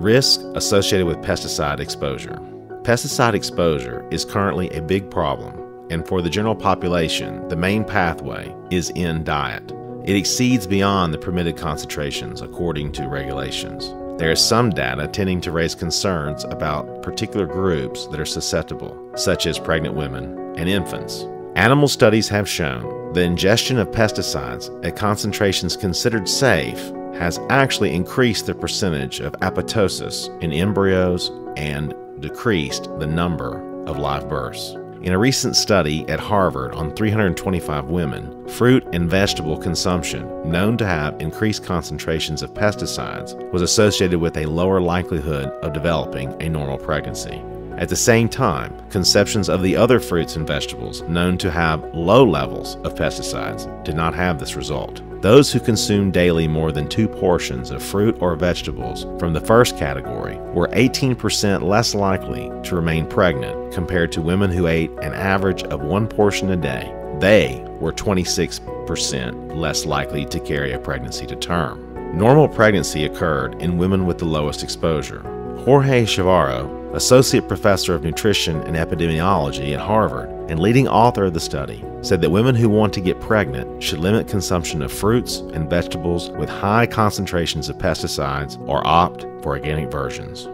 Risk associated with pesticide exposure. Pesticide exposure is currently a big problem, and for the general population, the main pathway is in diet. It exceeds beyond the permitted concentrations according to regulations. There is some data tending to raise concerns about particular groups that are susceptible, such as pregnant women and infants. Animal studies have shown the ingestion of pesticides at concentrations considered safe has actually increased the percentage of apoptosis in embryos and decreased the number of live births. In a recent study at Harvard on 325 women, fruit and vegetable consumption, known to have increased concentrations of pesticides, was associated with a lower likelihood of developing a normal pregnancy. At the same time, conceptions of the other fruits and vegetables known to have low levels of pesticides did not have this result. Those who consumed daily more than two portions of fruit or vegetables from the first category were 18% less likely to remain pregnant compared to women who ate an average of one portion a day. They were 26% less likely to carry a pregnancy to term. Normal pregnancy occurred in women with the lowest exposure. Jorge Chavarro, associate professor of nutrition and epidemiology at Harvard and leading author of the study, said that women who want to get pregnant should limit consumption of fruits and vegetables with high concentrations of pesticides or opt for organic versions.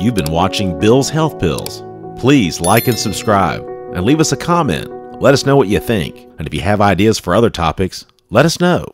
You've been watching Bill's Health Pills. Please like and subscribe and leave us a comment. Let us know what you think. And if you have ideas for other topics, let us know.